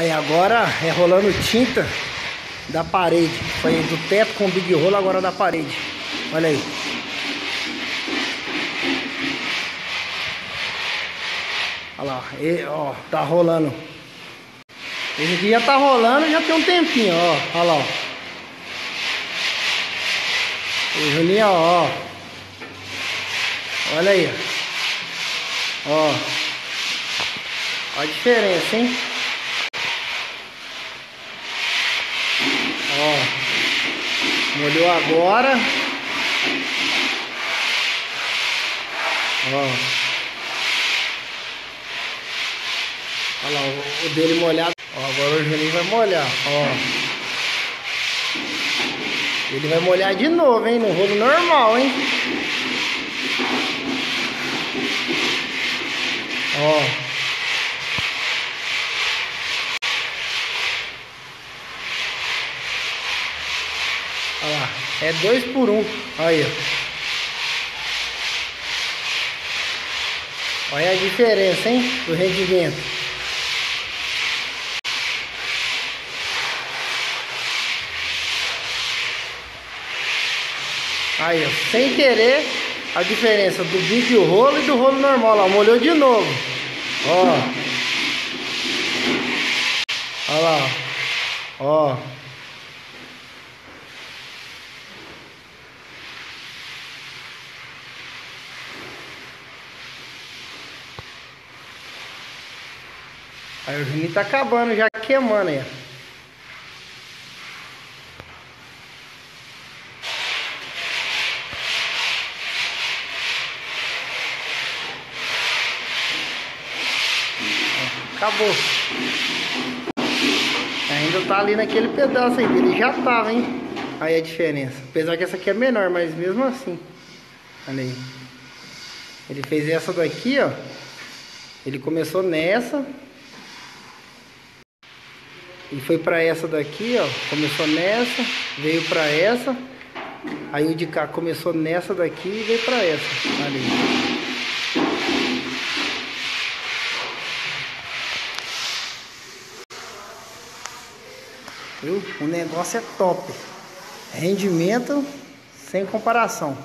Aí agora é rolando tinta da parede. Foi do teto com big roll, agora da parede. Olha aí. Olha lá, e, ó, tá rolando. Esse aqui já tá rolando já tem um tempinho, ó. Olha lá, ó. O Juninho, ó. Olha aí. Ó. Olha a diferença, hein? Ó. Molhou agora. Ó. Olha lá, o, dele molhado. Ó, agora o Juninho vai molhar, ó. Ele vai molhar de novo, hein? No rolo normal, hein? Ó. Olha lá, é dois por um. Aí, ó. Olha a diferença, hein? Do rendimento. Aí, ó, sem querer, a diferença do big rolo e do rolo normal. Ó, molhou de novo. Ó. Olha lá. Ó. Aí o Juninho tá acabando, já queimando aí. Acabou. Ainda tá ali naquele pedaço aí, ele já tava, hein? Aí a diferença. Apesar que essa aqui é menor, mas mesmo assim. Olha aí. Ele fez essa daqui, ó. Ele começou nessa. E foi pra essa daqui, ó. Começou nessa, veio pra essa. Aí o de cá começou nessa daqui e veio pra essa. Aí. Viu? O negócio é top. Rendimento sem comparação.